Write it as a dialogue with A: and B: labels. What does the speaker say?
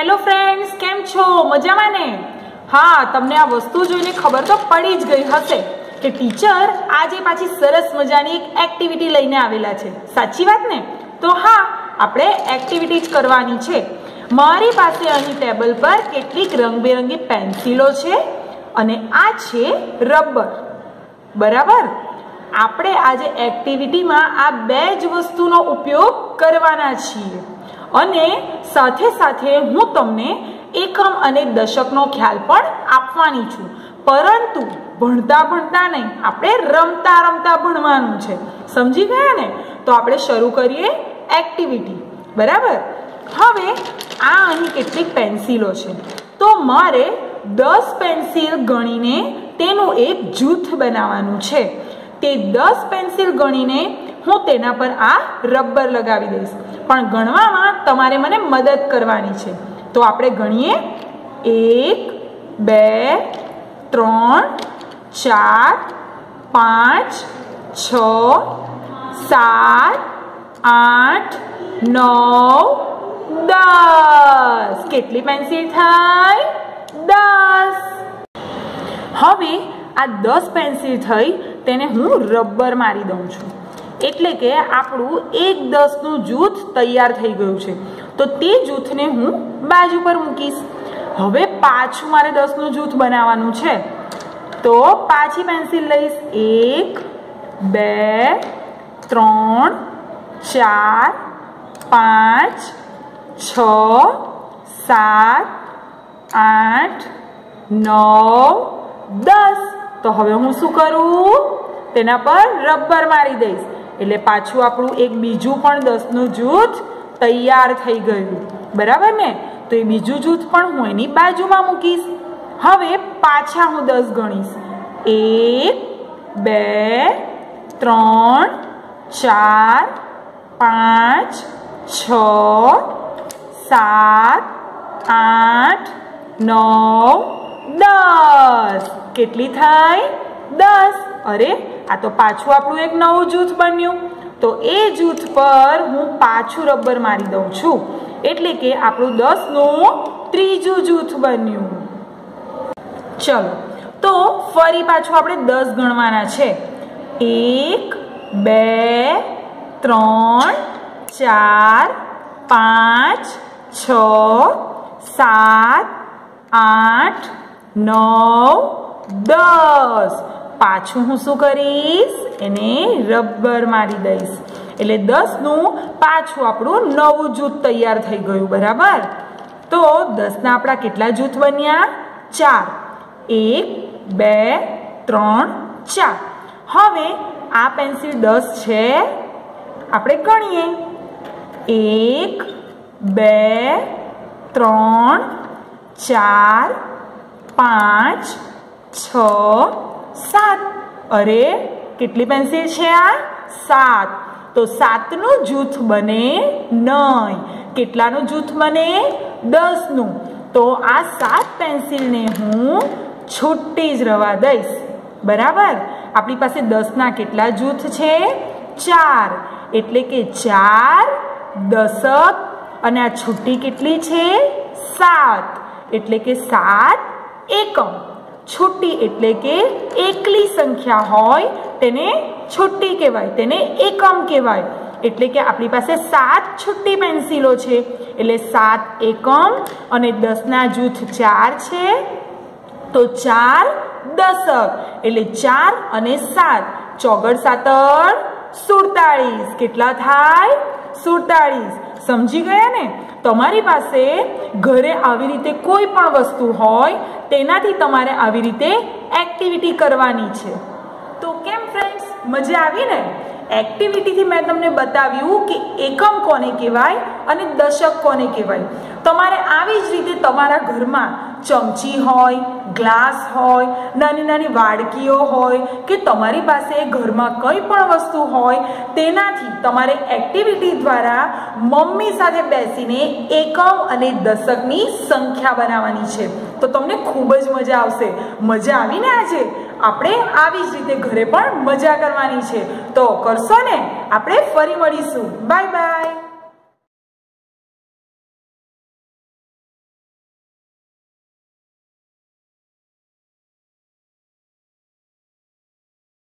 A: Hello friends કેમ છો? મજામાં ને? હા, તમને આ વસ્તુ જોઈને ખબર તો પડી જ ગઈ હશે કે ટીચર આજે પાછી સરસ મજાની એક એક્ટિવિટી લઈને આવેલા છે. સાચી વાત ને? તો હા, આપણે એક્ટિવિટી જ કરવાની છે. મારી પાસે અહીં ટેબલ પર કેટલીક રંગબેરંગી પેન્સિલો છે અને આ છે રબર. બરાબર? આપણે આજે એક્ટિવિટીમાં આ બે જ વસ્તુનો ઉપયોગ કરવાના છીએ. અને સાથે સાથે હું તમને એકમ અને દશકનો ખ્યાલ પણ આપવાની છું. પરંતુ ભણતા ભણતા નહીં, આપણે રમતા રમતા ભણવાનું છે. સમજી ગયા ને? તો આપણે શરૂ કરીએ એક્ટિવિટી બરાબર? હવે આ અહીં કેટલીક પેન્સિલો છે. તો મારે દસ પેન્સિલ ગણીને તેનું એક જૂથ બનાવવાનું છે. તે દસ પેન્સિલ ગણીને હું તેના પર આ રબર લગાવી દઈશ. પણ ગણવામાં તમારે મને મદદ કરવાની છે. તો આપણે ગણીએ. એક, બે, ત્રણ, ચાર, પાંચ, છ, સાત, આઠ, નવ, દસ. કેટલી પેન્સિલ થાય દસ. હવે આ દસ પેન્સિલ થઈ તેને હું રબર મારી દઉં છું. એટલે કે આપણું એક દસનું જૂથ તૈયાર થઈ ગયું છે. તો તે જૂથને હું બાજુ પર મૂકીશ. હવે પાછું મારે દસનું જૂથ બનાવવાનું છે. તો પાછી પેન્સિલ લઈશ. એક, બે, ત્રણ, ચાર, પાંચ, છ, સાત, આઠ, નવ, દસ. તો હવે હું શું કરું? તેના પર રબર મારી દઈશ. એટલે પાછું આપણું એક બીજું પણ દસનું જૂથ તૈયાર થઈ ગયું. બરાબર ને? તો એ બીજું જૂથ પણ હું એની બાજુમાં મૂકીશ. હવે પાછા હું દસ ગણીશ. એક, બે, ત્રણ, ચાર, પાંચ, છ, સાત, આઠ, નવ, દસ. કેટલી થાય? દસ. અરે આ તો પાછું આપણું એક નવું જૂથ બન્યું. તો એ જૂથ પર હું પાછું રબર મારી દઉં છું. એટલે કે આપણું દસનું ત્રીજું જૂથ બન્યું. ચલો, તો ફરી પાછું આપણે દસ ગણવાના છે. એક, બે, ત્રણ, ચાર, પાંચ, છ, સાત, આઠ, નવ, દસ. પાછું હું શું કરીશ? એને રબર મારી દઈશ. એટલે દસનું પાછું આપણું નવું જૂથ તૈયાર થઈ ગયું, બરાબર? તો દસના આપણા કેટલા જૂથ બન્યા? ચાર. એક, બે, ત્રણ, ચાર. હવે આ પેન્સિલ દસ છે. આપણે ગણીએ. એક, બે, ત્રણ, ચાર, પાંચ, છ સાત. અરે, કેટલી પેન્સિલ છે આ? સાત. તો સાતનું જૂથ બને નહીં કેટલાનું જૂથ બને? દસનું. તો આ સાત પેન્સિલને હું છૂટી જ રવા દઈશ. બરાબર? આપણી પાસે દસના કેટલા જૂથ છે? ચાર. એટલે કે ચાર દશક અને આ છૂટી કેટલી છે? સાત. એટલે કે સાત એકમ. છૂટી એટલે કે એકલી સંખ્યા હોય, તેને છુટ્ટી કહેવાય, તેને એકમ કહેવાય. એટલે કે આપણી પાસે સાત છુટ્ટી પેન્સિલો છે. એટલે સાત એકમ અને દસના જૂથ ચાર છે. તો ચાર દશક એટલે ચાર અને સાત. ચોગડ સાતર સુડતાળીસ. કેટલા થાય? સુડતાળીસ. સમજી ગયા ને? તમારી પાસે ઘરે આવી રીતે કોઈ પણ વસ્તુ હોય, તેનાથી તમારે આવી રીતે એક્ટિવિટી કરવાની છે. તો કેમ ફ્રેન્ડ્સ મજા આવી ને? એક્ટિવિટીથી મેં તમને બતાવ્યું કે એકમ કોને કહેવાય અને દશક કોને કહેવાય. તમારે આવી જ રીતે તમારા ઘરમાં ચમચી હોય ગ્લાસ હોય, નાની નાની વાડકીઓ હોય કે તમારી પાસે ઘરમાં કંઈ પણ વસ્તુ હોય, તેનાથી તમારે એક્ટિવિટી દ્વારા મમ્મી સાથે બેસીને એકમ અને દશકની સંખ્યા બનાવવાની છે. તો તમને ખૂબ જ મજા આવશે. મજા આવીને આજે આપણે આવી જ રીતે ઘરે પણ મજા કરવાની છે. તો કરશો ને? આપણે ફરી મળીશું. Bye bye